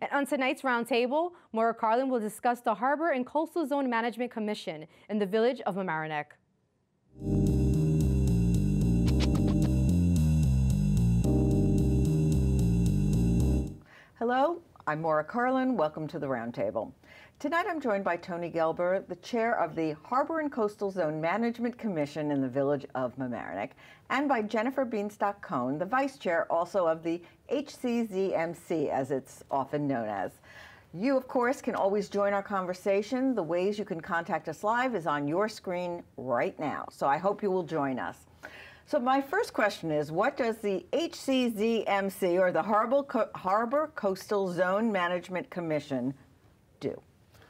And on tonight's roundtable, Maura Carlin will discuss the Harbor and Coastal Zone Management Commission in the village of Mamaroneck. Hello, I'm Maura Carlin. Welcome to the Roundtable. Tonight I'm joined by Tony Gelber, the chair of the Harbor and Coastal Zone Management Commission in the village of Mamaroneck, and by Jennifer Bienstock Cohen, the vice chair also of the HCZMC, as it's often known as. You, of course, can always join our conversation. The ways you can contact us live is on your screen right now. So I hope you will join us. So my first question is, what does the HCZMC, or the Harbor, Co Harbor Coastal Zone Management Commission, do?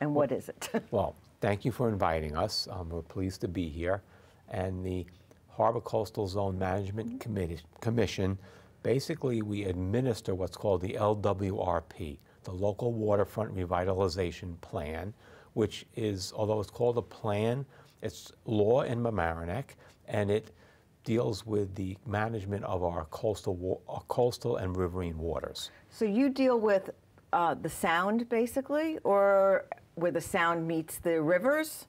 And what well, is it? well, thank you for inviting us. Um, we're pleased to be here. And the Harbor Coastal Zone Management mm -hmm. Commission, basically we administer what's called the LWRP, the Local Waterfront Revitalization Plan, which is, although it's called a plan, it's law in Mamaroneck, and it deals with the management of our coastal, our coastal and riverine waters. So you deal with uh, the sound, basically, or where the sound meets the rivers?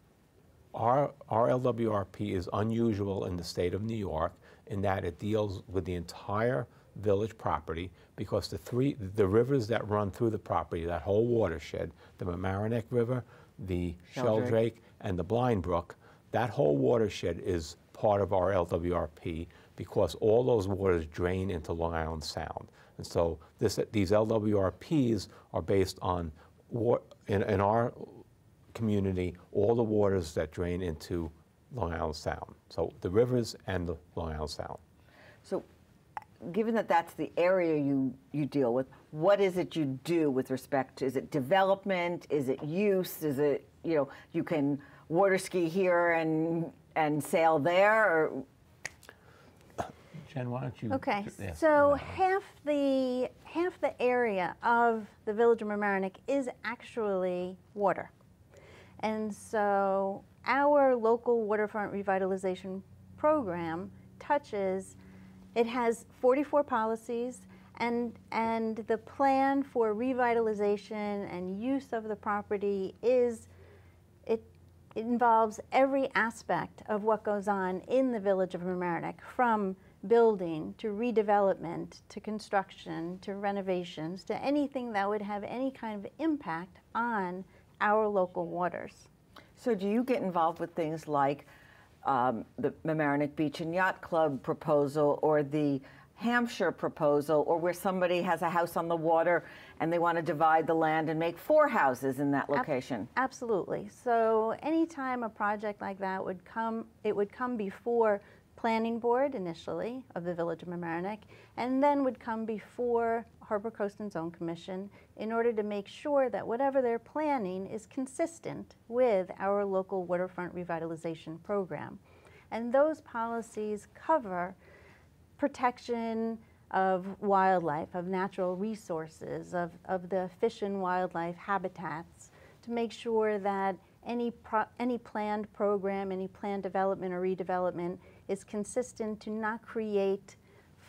Our, our LWRP is unusual in the state of New York in that it deals with the entire village property because the three the rivers that run through the property, that whole watershed, the Mamaroneck River, the Sheldrake, Sheldrake and the Blind Brook, that whole watershed is part of our LWRP because all those waters drain into Long Island Sound. And so this, these LWRPs are based on, in, in our community, all the waters that drain into Long Island Sound. So the rivers and the Long Island Sound. So given that that's the area you, you deal with, what is it you do with respect to, is it development, is it use, is it, you know, you can water ski here and and sail there? Or? Jen, why don't you? Okay, so half the half the area of the village of Mamaroneck is actually water, and so our local waterfront revitalization program touches. It has 44 policies, and and the plan for revitalization and use of the property is it involves every aspect of what goes on in the village of Mamaroneck, from building to redevelopment to construction to renovations to anything that would have any kind of impact on our local waters. So do you get involved with things like um, the Mamaroneck Beach and Yacht Club proposal or the Hampshire proposal or where somebody has a house on the water and they want to divide the land and make four houses in that location. Ab absolutely. So anytime a project like that would come, it would come before planning board initially of the Village of Mamaroneck and then would come before Harbor Coast and Zone Commission in order to make sure that whatever they're planning is consistent with our local waterfront revitalization program. And those policies cover protection of wildlife, of natural resources, of, of the fish and wildlife habitats, to make sure that any, any planned program, any planned development or redevelopment is consistent to not create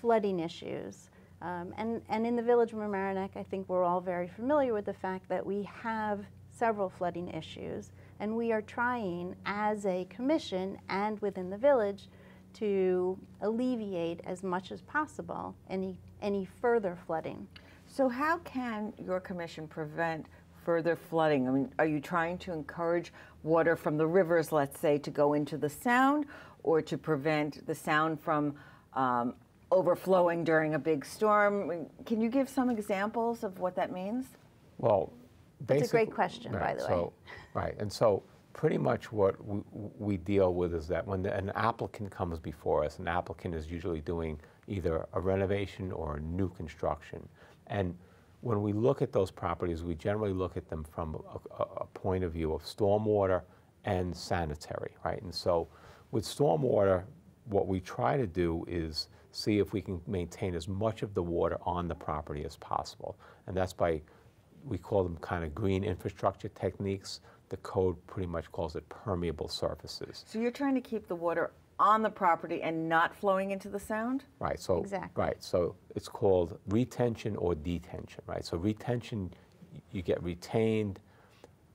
flooding issues. Um, and, and in the village of Mamaroneck, I think we're all very familiar with the fact that we have several flooding issues, and we are trying as a commission and within the village to alleviate as much as possible any, any further flooding. So how can your commission prevent further flooding? I mean, are you trying to encourage water from the rivers, let's say, to go into the sound or to prevent the sound from um, overflowing during a big storm? Can you give some examples of what that means? Well, that's a great question, right, by the so, way. Right, and so pretty much what we, we deal with is that when the, an applicant comes before us, an applicant is usually doing either a renovation or a new construction. And when we look at those properties, we generally look at them from a, a point of view of stormwater and sanitary, right? And so with stormwater, what we try to do is see if we can maintain as much of the water on the property as possible. And that's by, we call them kind of green infrastructure techniques the code pretty much calls it permeable surfaces. So you're trying to keep the water on the property and not flowing into the sound? Right. So exactly. right. So it's called retention or detention. Right. So retention you get retained.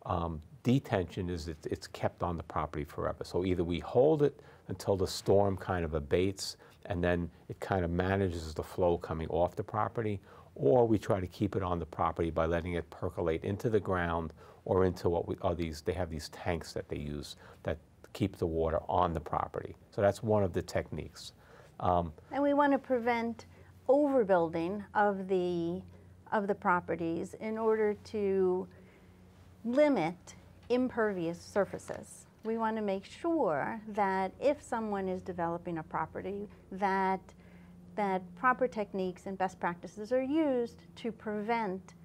Um, detention is it, it's kept on the property forever. So either we hold it until the storm kind of abates and then it kind of manages the flow coming off the property, or we try to keep it on the property by letting it percolate into the ground or into what we, are these, they have these tanks that they use that keep the water on the property. So that's one of the techniques. Um, and we want to prevent overbuilding of the, of the properties in order to limit impervious surfaces. We want to make sure that if someone is developing a property, that, that proper techniques and best practices are used to prevent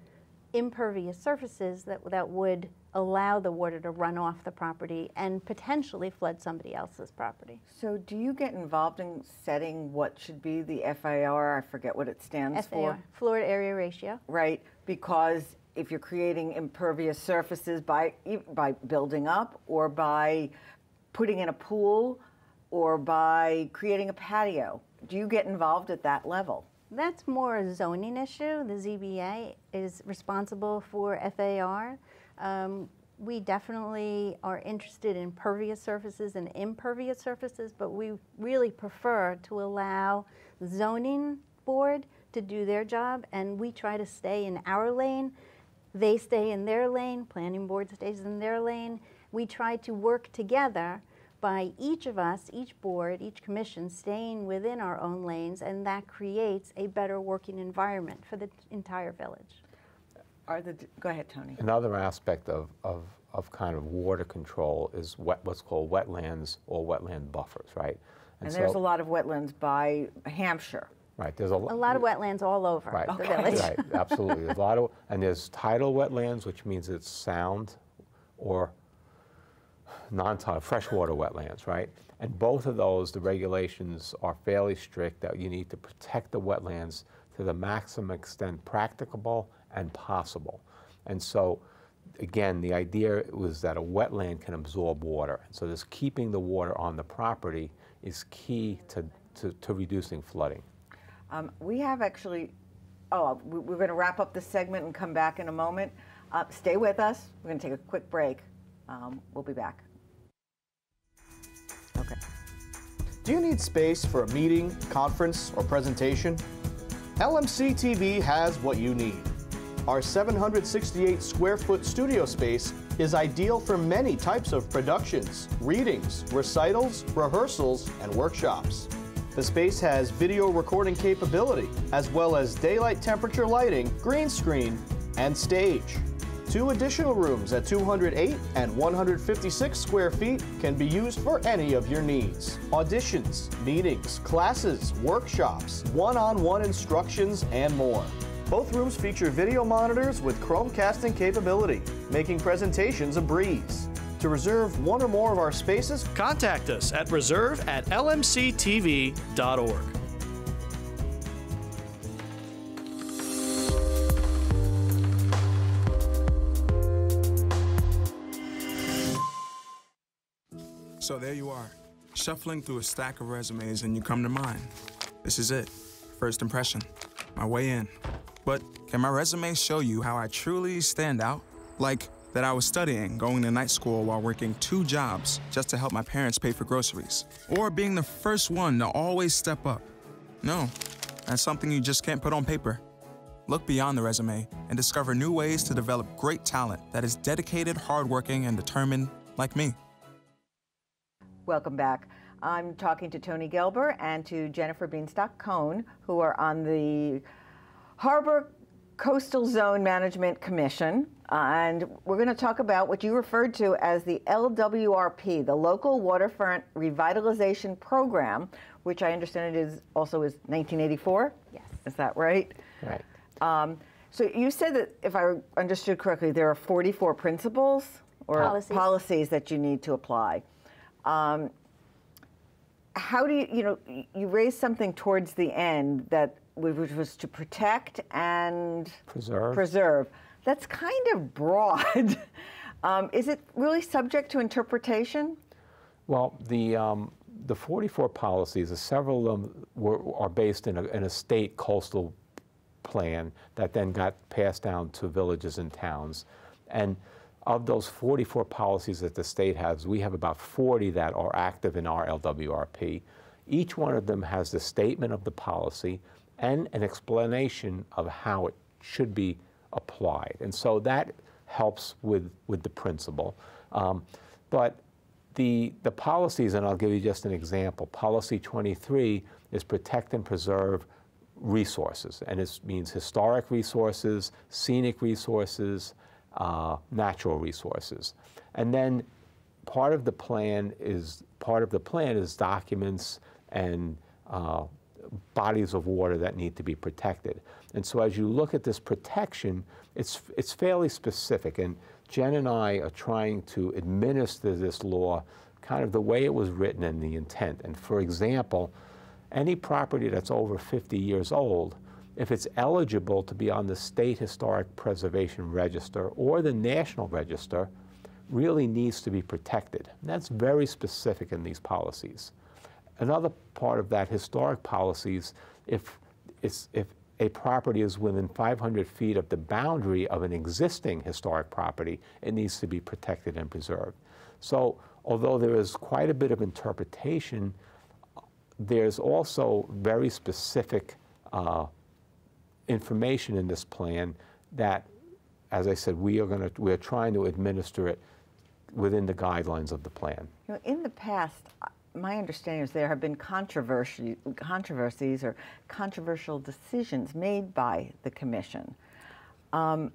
impervious surfaces that, that would allow the water to run off the property and potentially flood somebody else's property. So do you get involved in setting what should be the FAR? I forget what it stands FAR, for. Floor area ratio. Right, because if you're creating impervious surfaces by, by building up or by putting in a pool or by creating a patio, do you get involved at that level? That's more a zoning issue. The ZBA is responsible for FAR. Um, we definitely are interested in pervious surfaces and impervious surfaces, but we really prefer to allow zoning board to do their job, and we try to stay in our lane they stay in their lane, planning board stays in their lane. We try to work together by each of us, each board, each commission staying within our own lanes, and that creates a better working environment for the entire village. Are the, go ahead, Tony. Another aspect of, of, of kind of water control is wet, what's called wetlands or wetland buffers, right? And, and there's so, a lot of wetlands by Hampshire. Right, there's a, a lot of wetlands all over right, the okay. village. Right, absolutely. There's a lot of, and there's tidal wetlands, which means it's sound or non-tidal, freshwater wetlands, right? And both of those, the regulations are fairly strict that you need to protect the wetlands to the maximum extent practicable and possible. And so, again, the idea was that a wetland can absorb water. So this keeping the water on the property is key to, to, to reducing flooding. Um, we have actually, oh, we're going to wrap up this segment and come back in a moment. Uh, stay with us. We're going to take a quick break. Um, we'll be back. Okay. Do you need space for a meeting, conference, or presentation? LMC TV has what you need. Our 768 square foot studio space is ideal for many types of productions, readings, recitals, rehearsals, and workshops. The space has video recording capability, as well as daylight temperature lighting, green screen, and stage. Two additional rooms at 208 and 156 square feet can be used for any of your needs. Auditions, meetings, classes, workshops, one-on-one -on -one instructions, and more. Both rooms feature video monitors with Chromecasting capability, making presentations a breeze. To reserve one or more of our spaces, contact us at reserve at lmctv.org. So there you are, shuffling through a stack of resumes, and you come to mine. This is it. First impression. My way in. But can my resume show you how I truly stand out? Like, that I was studying, going to night school while working two jobs just to help my parents pay for groceries, or being the first one to always step up. No, that's something you just can't put on paper. Look beyond the resume and discover new ways to develop great talent that is dedicated, hardworking, and determined like me. Welcome back. I'm talking to Tony Gelber and to Jennifer Bienstock Cohen, who are on the Harbor Coastal Zone Management Commission, and we're going to talk about what you referred to as the LWRP, the Local Waterfront Revitalization Program, which I understand it is also is 1984. Yes. Is that right? Right. Um, so you said that, if I understood correctly, there are 44 principles or policies, policies that you need to apply. Um, how do you, you know, you raised something towards the end that which was to protect and preserve. Preserve. That's kind of broad. um, is it really subject to interpretation? Well, the um, the 44 policies, several of them were, are based in a, in a state coastal plan that then got passed down to villages and towns. And of those 44 policies that the state has, we have about 40 that are active in our LWRP. Each one of them has the statement of the policy and an explanation of how it should be applied. And so that helps with, with the principle. Um, but the, the policies, and I'll give you just an example. Policy 23 is protect and preserve resources, and it means historic resources, scenic resources, uh, natural resources. And then part of the plan is part of the plan is documents and uh, bodies of water that need to be protected. And so as you look at this protection, it's, it's fairly specific. And Jen and I are trying to administer this law kind of the way it was written and the intent. And for example, any property that's over 50 years old, if it's eligible to be on the State Historic Preservation Register or the National Register, really needs to be protected. And that's very specific in these policies. Another part of that historic policies, if, if a property is within 500 feet of the boundary of an existing historic property, it needs to be protected and preserved. So although there is quite a bit of interpretation, there's also very specific uh, information in this plan that, as I said, we are going to we're trying to administer it within the guidelines of the plan. You know, in the past, my understanding is there have been controversy, controversies or controversial decisions made by the commission. Um,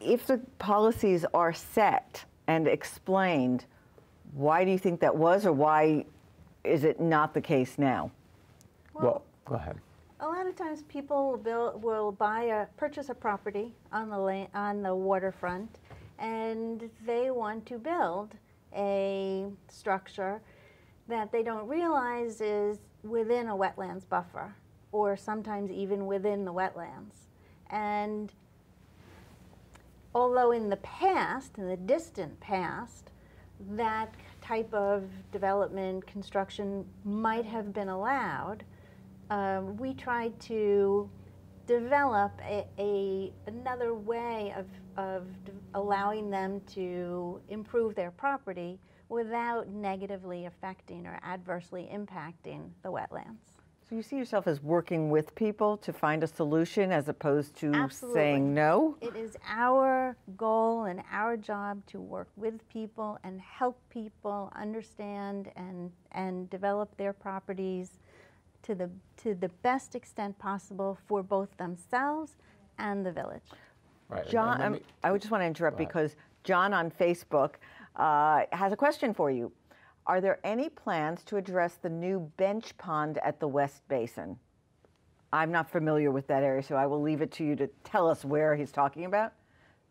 if the policies are set and explained, why do you think that was, or why is it not the case now? Well, well go ahead. A lot of times, people will, build, will buy a purchase a property on the on the waterfront, and they want to build a structure that they don't realize is within a wetlands buffer or sometimes even within the wetlands. And although in the past, in the distant past, that type of development, construction might have been allowed, um, we tried to develop a, a, another way of, of allowing them to improve their property without negatively affecting or adversely impacting the wetlands. So you see yourself as working with people to find a solution as opposed to Absolutely. saying no? It is our goal and our job to work with people and help people understand and, and develop their properties to the, to the best extent possible for both themselves and the village. Right. John, um, I would just want to interrupt because John on Facebook uh, has a question for you. Are there any plans to address the new bench pond at the West Basin? I'm not familiar with that area, so I will leave it to you to tell us where he's talking about.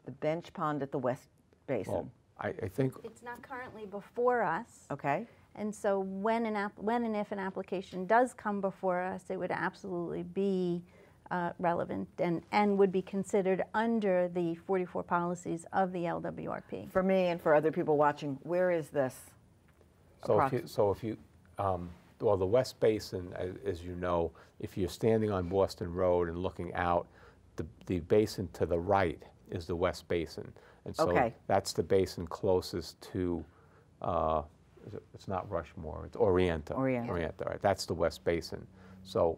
The bench pond at the West Basin. Well, I, I think. It's not currently before us. Okay. And so when, an app, when and if an application does come before us, it would absolutely be uh, relevant and, and would be considered under the 44 policies of the LWRP. For me and for other people watching, where is this? So if you, so if you, um, well, the West Basin, as, as, you know, if you're standing on Boston Road and looking out, the, the basin to the right is the West Basin. And so okay. that's the basin closest to uh, it's not Rushmore, it's Orienta. Orienta. Orienta, right? That's the West Basin. So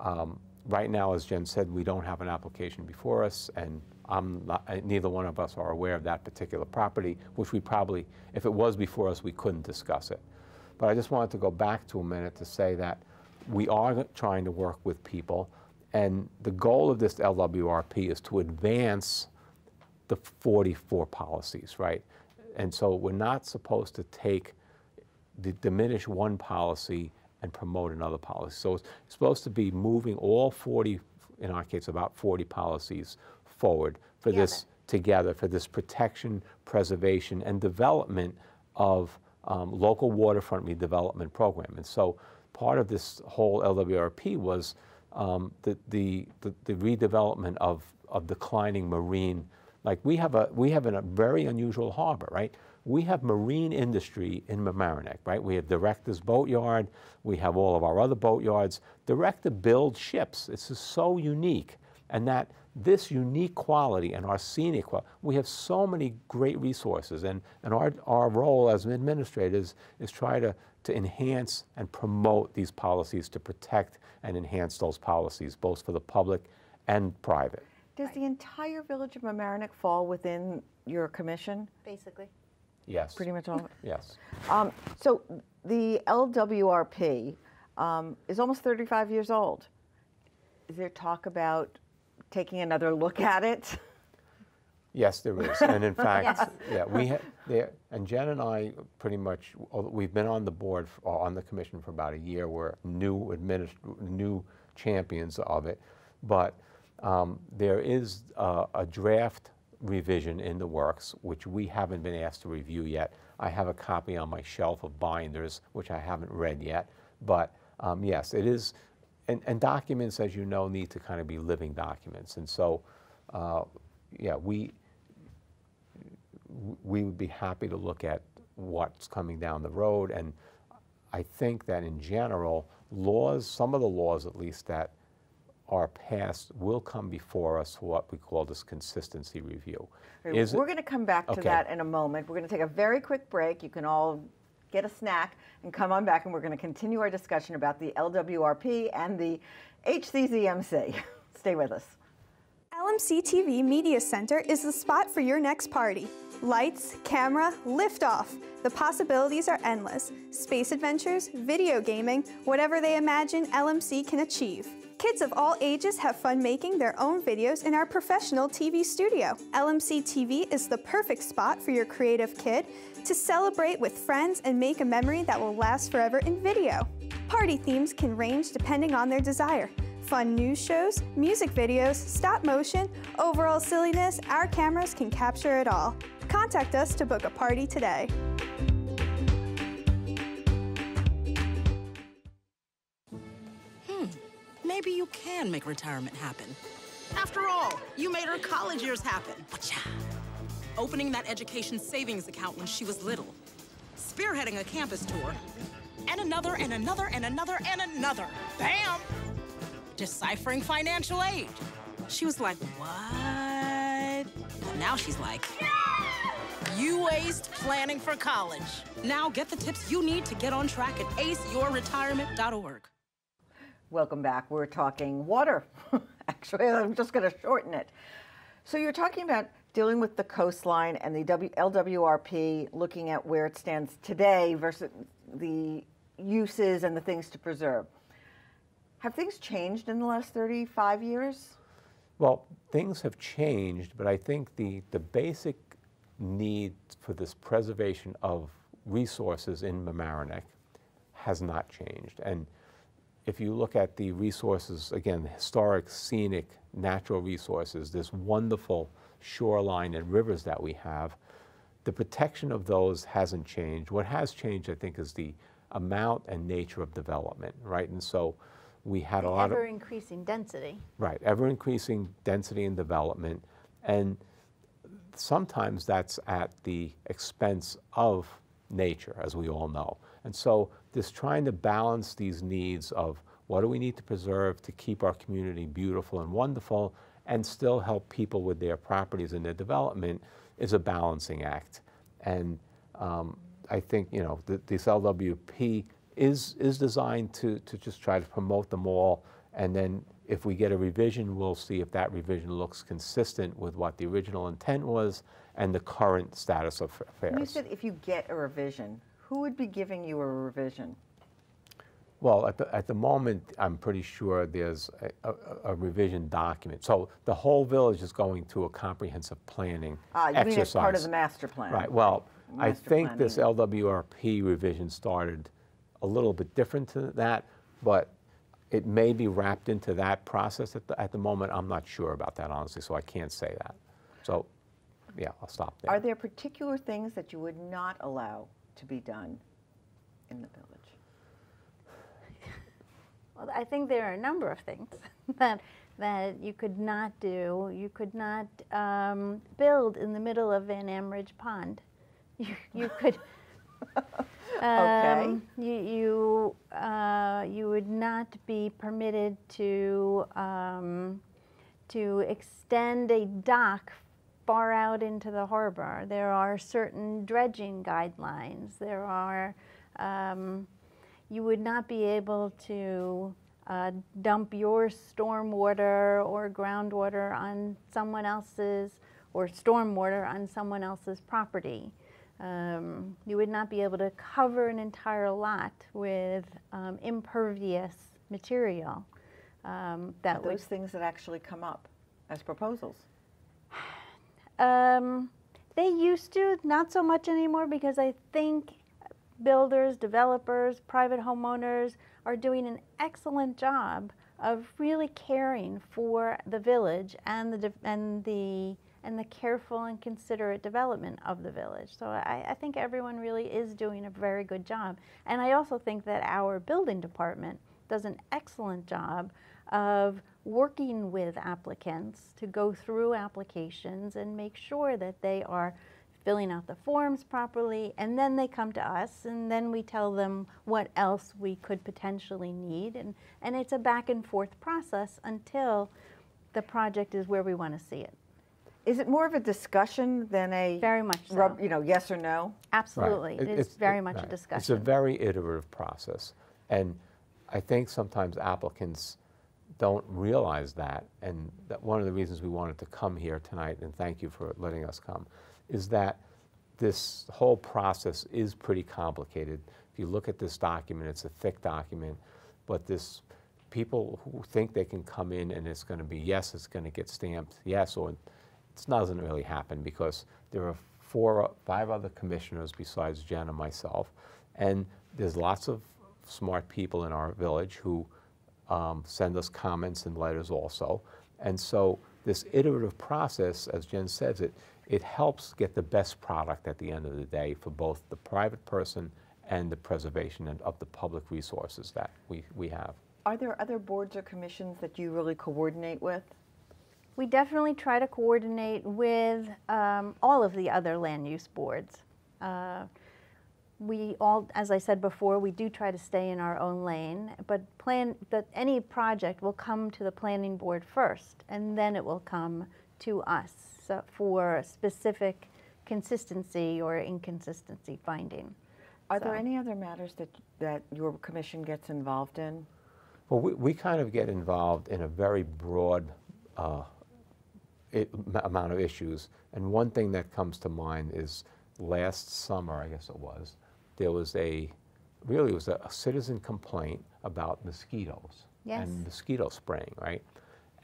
um, right now, as Jen said, we don't have an application before us, and not, neither one of us are aware of that particular property, which we probably, if it was before us, we couldn't discuss it. But I just wanted to go back to a minute to say that we are trying to work with people, and the goal of this LWRP is to advance the 44 policies, right? And so we're not supposed to take the diminish one policy and promote another policy. So it's supposed to be moving all 40, in our case, about 40 policies forward for together. this together for this protection, preservation, and development of um, local waterfront redevelopment program. And so part of this whole LWRP was um, the, the, the, the, redevelopment of, of declining marine, like we have a, we have a very unusual harbor, right? We have marine industry in Mamaroneck, right? We have Derecktor's Boatyard, we have all of our other boatyards. Director builds ships. This is so unique. And that this unique quality and our scenic quality, we have so many great resources. And, and our, our role as administrators is try to, to enhance and promote these policies to protect and enhance those policies, both for the public and private. Does the entire village of Mamaroneck fall within your commission? Basically. Yes. Pretty much all of it? Yes. Um, so the LWRP um, is almost 35 years old. Is there talk about taking another look at it? Yes, there is. And in fact, yeah, we have, there, and Jen and I pretty much, we've been on the board, f- or on the commission for about a year. We're new administ, new champions of it. But um, there is uh, a draft revision in the works, which we haven't been asked to review yet. I have a copy on my shelf of binders, which I haven't read yet. But um, yes, it is, and, and documents, as you know, need to kind of be living documents. And so, uh, yeah, we, we would be happy to look at what's coming down the road. And I think that in general, laws, some of the laws at least that are past will come before us for what we call this consistency review. Is We're going to come back to Okay. that in a moment. We're going to take a very quick break. You can all get a snack and come on back, and we're going to continue our discussion about the LWRP and the HCZMC. Stay with us. LMC TV Media Center is the spot for your next party. Lights, camera, liftoff. The possibilities are endless. Space adventures, video gaming, whatever they imagine, LMC can achieve. Kids of all ages have fun making their own videos in our professional TV studio. LMC TV is the perfect spot for your creative kid to celebrate with friends and make a memory that will last forever in video. Party themes can range depending on their desire. Fun news shows, music videos, stop motion, overall silliness, our cameras can capture it all. Contact us to book a party today. Maybe you can make retirement happen. After all, you made her college years happen. Opening that education savings account when she was little. Spearheading a campus tour. And another, and another, and another, and another. Bam! Deciphering financial aid. She was like, what? And now she's like, you aced planning for college. Now get the tips you need to get on track at aceyourretirement.org. Welcome back. We're talking water. Actually, I'm just going to shorten it. So you're talking about dealing with the coastline and the w- LWRP, looking at where it stands today versus the uses and the things to preserve. Have things changed in the last 35 years? Well, things have changed, but I think the, the basic need for this preservation of resources in Mamaroneck has not changed. And if you look at the resources, again, historic, scenic, natural resources, this wonderful shoreline and rivers that we have, the protection of those hasn't changed. What has changed, I think, is the amount and nature of development, right? And so we had a lot of Ever increasing density. Right, ever increasing density and development, and sometimes that's at the expense of nature, as we all know. And so, this trying to balance these needs of what do we need to preserve to keep our community beautiful and wonderful, and still help people with their properties and their development is a balancing act. And um, I think you know th- this LWP is is designed to to just try to promote them all, and then if we get a revision, we'll see if that revision looks consistent with what the original intent was and the current status of affairs. You said if you get a revision, who would be giving you a revision? Well, at the, at the moment, I'm pretty sure there's a, a, a revision document. So the whole village is going through a comprehensive planning Ah, you exercise. mean as part of the master plan? Right. Well, I Master think this. LWRP revision started a little bit different to that, but it may be wrapped into that process at the, at the moment. I'm not sure about that, honestly, so I can't say that. So, yeah, I'll stop there. Are there particular things that you would not allow to be done in the village? Well, I think there are a number of things that that you could not do. You could not um, build in the middle of Van Amringe Pond. you, you could. Okay. Um, You, you, uh, you would not be permitted to, um, to extend a dock far out into the harbor. There are certain dredging guidelines. There are, um, you would not be able to uh, dump your stormwater or groundwater on someone else's, or stormwater on someone else's property. Um, you would not be able to cover an entire lot with um, impervious material. Um, that would Those things that actually come up as proposals. Um, they used to, not so much anymore because I think builders, developers, private homeowners are doing an excellent job of really caring for the village and the and the and the careful and considerate development of the village. So I, I think everyone really is doing a very good job. And I also think that our building department does an excellent job of working with applicants to go through applications and make sure that they are filling out the forms properly, and then they come to us, and then we tell them what else we could potentially need, and, and it's a back and forth process until the project is where we want to see it. Is it more of a discussion than a Very much so. rub, you know, yes or no? Absolutely, Right. it is it's- very it- much a discussion. It's a very iterative process. And I think sometimes applicants don't realize that. And that one of the reasons we wanted to come here tonight, and thank you for letting us come, is that this whole process is pretty complicated. If you look at this document, it's a thick document, but this people who think they can come in and it's going to be yes, it's going to get stamped yes, or it doesn't really happen because there are four, five other commissioners besides Jen and myself, and there's lots of smart people in our village who um, send us comments and letters also. And so this iterative process, as Jen says, it, it helps get the best product at the end of the day for both the private person and the preservation and of the public resources that we, we have. Are there other boards or commissions that you really coordinate with? We definitely try to coordinate with um, all of the other land use boards. Uh, we all, as I said before, we do try to stay in our own lane, but plan that any project will come to the planning board first, and then it will come to us so for specific consistency or inconsistency finding. Are there any other matters that, that your commission gets involved in? Well, we, we kind of get involved in a very broad uh, i- m- amount of issues. And one thing that comes to mind is last summer, I guess it was, there was a, really it was a, a citizen complaint about mosquitoes. Yes. And mosquito spraying, right?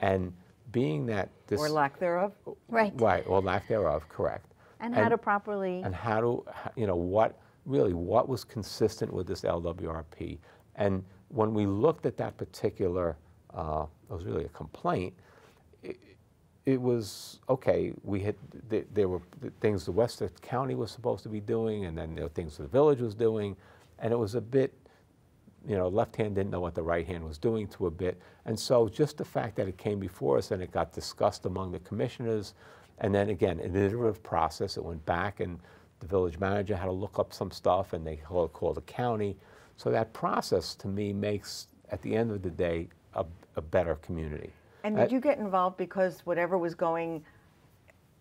And being that this. Or lack thereof? Right. Right, or lack thereof, correct. And how to properly And how to, you know, what, really, what was consistent with this LWRP? And when we looked at that particular, uh, it was really a complaint, it, it was, okay, we had, th- there were things the Westchester County was supposed to be doing, and then there were things the village was doing, and it was a bit, you know, left hand didn't know what the right hand was doing to a bit. And so just the fact that it came before us and it got discussed among the commissioners, and then again, an iterative process, it went back and the village manager had to look up some stuff and they called, called the county. So that process to me makes, at the end of the day, a, a better community. And did you get involved because whatever was going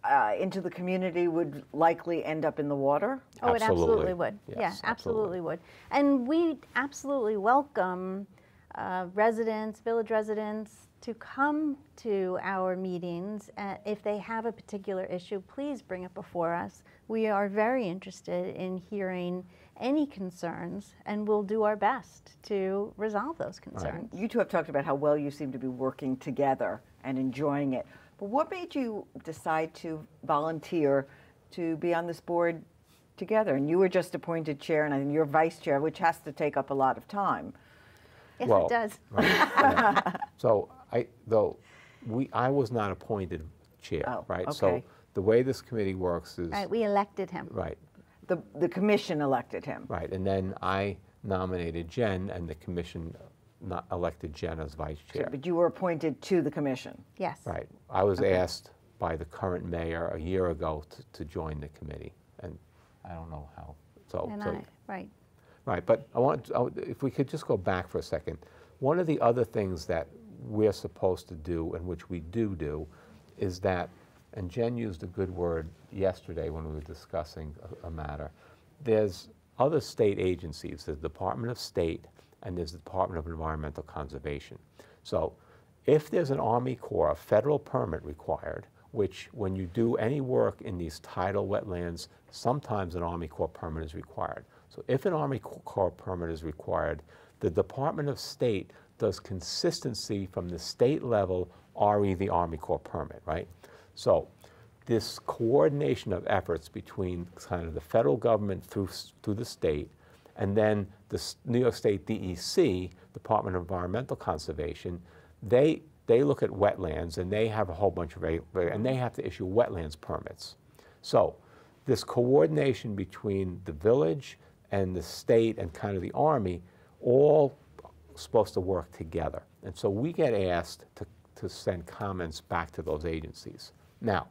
uh, into the community would likely end up in the water? Oh, it absolutely Absolutely. would. Yes, yeah, absolutely. absolutely would. And we absolutely welcome uh, residents, village residents, to come to our meetings. Uh, if they have a particular issue, please bring it before us. We are very interested in hearing any concerns, and we'll do our best to resolve those concerns. You two have talked about how well you seem to be working together and enjoying it. But what made you decide to volunteer to be on this board together? And you were just appointed chair, and I think you're vice chair, which has to take up a lot of time. Yes, Well, it does. Right, yeah. So I, though, we, I was not appointed chair, Oh, right? So the way this committee works is, Right, we elected him. right, The, the commission elected him. right. And then I nominated Jen and the commission not elected Jen as vice So- chair. But you were appointed to the commission. Yes. Right. I was asked by the current mayor a year ago to, to join the committee. And I don't know how. So, And so I, right. Right, but I want, I if we could just go back for a second. One of the other things that we're supposed to do, and which we do do, is that, and Jen used a good word yesterday when we were discussing a, a matter, there's other state agencies, the Department of State and there's the Department of Environmental Conservation. So if there's an Army Corps, a federal permit required, which when you do any work in these tidal wetlands, sometimes an Army Corps permit is required. So if an Army Corps permit is required, the Department of State does consistency from the state level RE the Army Corps permit, right? So this coordination of efforts between kind of the federal government through, through the state and then the New York State DEC, Department of Environmental Conservation, they, they look at wetlands and they have a whole bunch of, and they have to issue wetlands permits. So this coordination between the village and the state and kind of the army, all supposed to work together. And so we get asked to, to send comments back to those agencies. Now,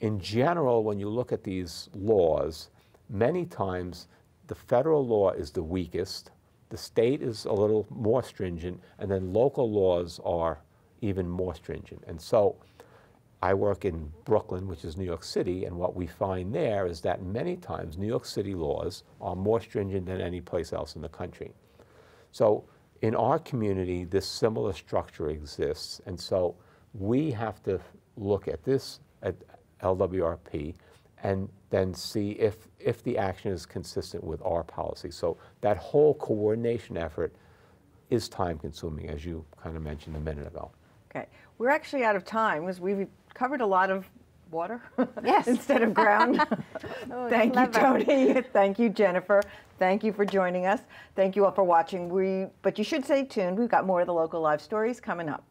in general, when you look at these laws, many times the federal law is the weakest, the state is a little more stringent, and then local laws are even more stringent. And so I work in Brooklyn, which is New York City, and what we find there is that many times New York City laws are more stringent than any place else in the country. So in our community, this similar structure exists, and so we have to look at this at LWRP and then see if, if the action is consistent with our policy. So that whole coordination effort is time consuming, as you kind of mentioned a minute ago. Okay, we're actually out of time because we've covered a lot of water Yes. instead of ground. Oh, Thank you. Tony. Thank you, Jennifer. Thank you for joining us. Thank you all for watching. We, but you should stay tuned. We've got more of the local live stories coming up.